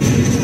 Thank you.